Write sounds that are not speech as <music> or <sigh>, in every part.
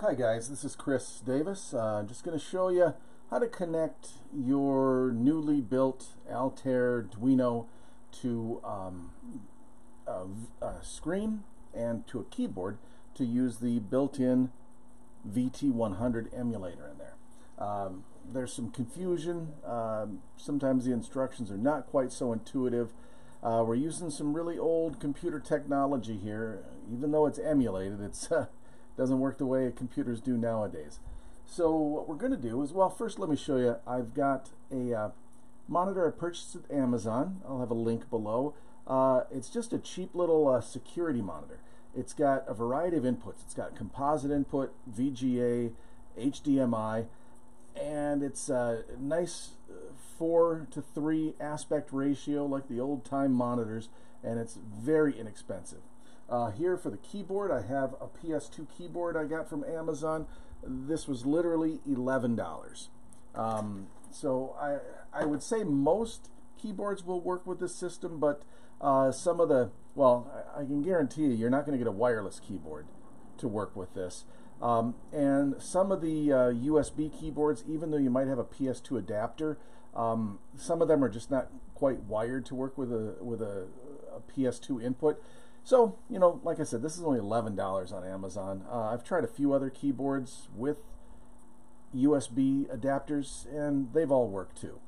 Hi guys, this is Chris Davis. Uh, I'm just going to show you how to connect your newly built Altair Duino to um, a, a, screen and to a keyboard to use the built-in VT100 emulator in there. Um, there's some confusion. Um, sometimes the instructions are not quite so intuitive. Uh, we're using some really old computer technology here. Even though it's emulated, it's <laughs> uh, doesn't work the way computers do nowadays. So what we're going to do is, well, first let me show you. I've got a uh, monitor I purchased at Amazon. I'll have a link below. Uh, it's just a cheap little uh, security monitor. It's got a variety of inputs. It's got composite input, VGA, HDMI, and it's a nice uh, four to three aspect ratio like the old time monitors, and it's very inexpensive. Uh, here for the keyboard, I have a PS2 keyboard I got from Amazon. This was literally $11. Um, so I, I would say most keyboards will work with this system, but uh, some of the, well, I, I can guarantee you, you're not going to get a wireless keyboard to work with this. Um, and some of the uh, USB keyboards, even though you might have a PS2 adapter, um, some of them are just not quite wired to work with a with a, a PS2 input. So, you know, like I said, this is only $11 on Amazon. Uh, I've tried a few other keyboards with USB adapters, and they've all worked too.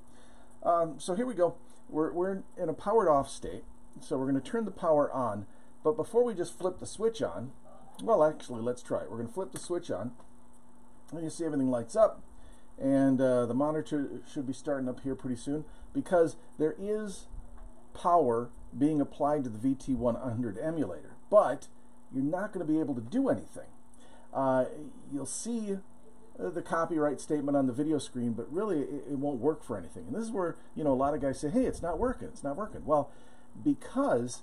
Um, so here we go. We're, we're in a powered off state, so we're going to turn the power on. But before we just flip the switch on, well, actually, let's try it. We're going to flip the switch on, and you see everything lights up, and uh, the monitor should be starting up here pretty soon because there is power being applied to the VT100 emulator, but you're not going to be able to do anything. Uh, you'll see uh, the copyright statement on the video screen, but really it, it, won't work for anything. And this is where you know a lot of guys say, "Hey, it's not working. It's not working." Well, because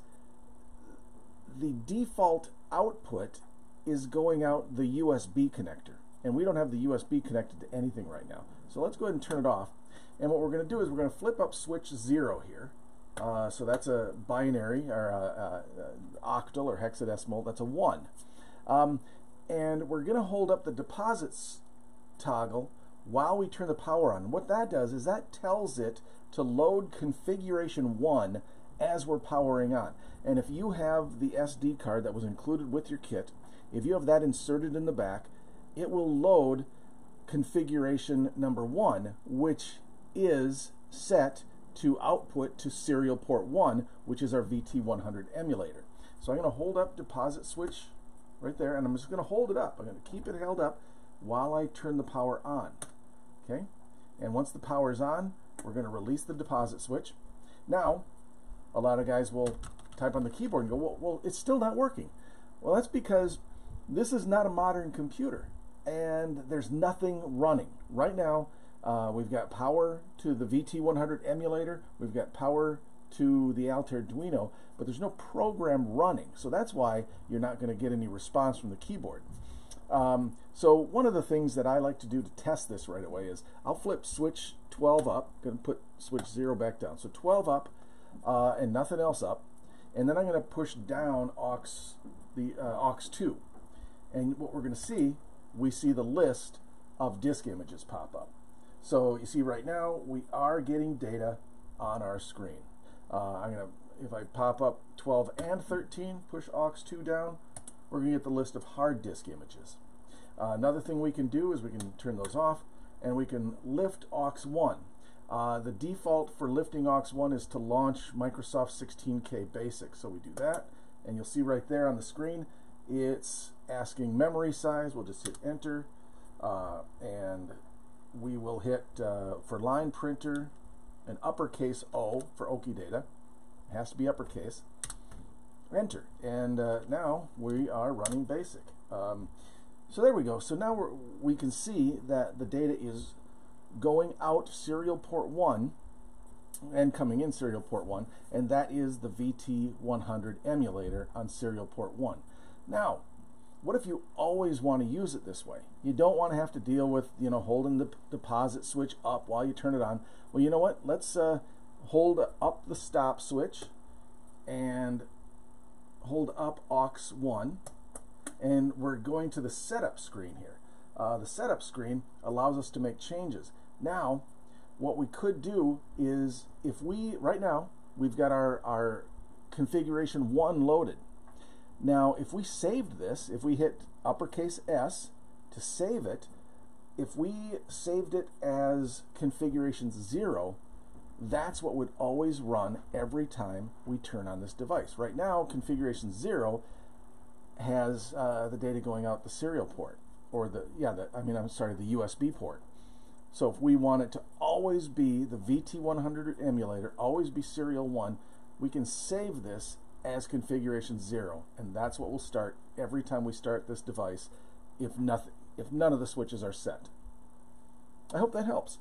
the default output is going out the USB connector, and we don't have the USB connected to anything right now. So let's go ahead and turn it off. And what we're going to do is we're going to flip up switch zero here. Uh, so that's a binary or a, a, a octal or hexadecimal. That's a one. Um, and we're going to hold up the deposits toggle while we turn the power on. What that does is that tells it to load configuration 1 as we're powering on. And if you have the SD card that was included with your kit, if you have that inserted in the back, it will load configuration number 1, which is set to output to serial port 1, which is our VT100 emulator. So I'm going to hold up deposit switch right there, and I'm just going to hold it up. I'm going to keep it held up while I turn the power on. Okay? And once the power is on, we're going to release the deposit switch. Now, a lot of guys will type on the keyboard and go, well, well, it's still not working. Well, that's because this is not a modern computer and there's nothing running. Right now, uh, we've got power to the VT100 emulator, we've got power to the Altair Duino, but there's no program running. So that's why you're not going to get any response from the keyboard. Um, so one of the things that I like to do to test this right away is I'll flip switch 12 up, going to put switch 0 back down. So 12 up uh, and nothing else up. And then I'm going to push down aux, the uh, aux 2. And what we're going to see, we see the list of disk images pop up. So you see right now we are getting data on our screen. Uh, I'm to, if I pop up 12 and 13, push aux 2 down, we're to get the list of hard disk images. Uh, another thing we can do is we can turn those off and we can lift aux1. Uh, the default for lifting aux1 is to launch Microsoft 16K Basic. So we do that and you'll see right there on the screen it's asking memory size. We'll just hit enter uh, and we will hit uh, for line printer an uppercase O for Okidata. It has to be uppercase enter. And uh, now we are running basic. Um, so there we go. So now we we can see that the data is going out serial port 1 and coming in serial port 1, and that is the VT100 emulator on serial port 1. Now, what if you always want to use it this way? You don't want to have to deal with, you know, holding the deposit switch up while you turn it on. Well, you know what? Let's uh, hold up the stop switch and hold up aux1 and we're going to the setup screen here. uh, the setup screen allows us to make changes. Now, what we could do is if we, right now, we've got our, our configuration 1 loaded. Now, if we saved this, if we hit uppercase S to save it, if we saved it as configuration 0, that's what would always run every time we turn on this device. Right now, configuration 0 has uh, the data going out the serial port, or the, yeah, the, I mean, I'm sorry, the USB port. So if we want it to always be the VT100 emulator, always be serial 1, we can save this as configuration 0, and that's what will start every time we start this device if, nothing, if none of the switches are set. I hope that helps.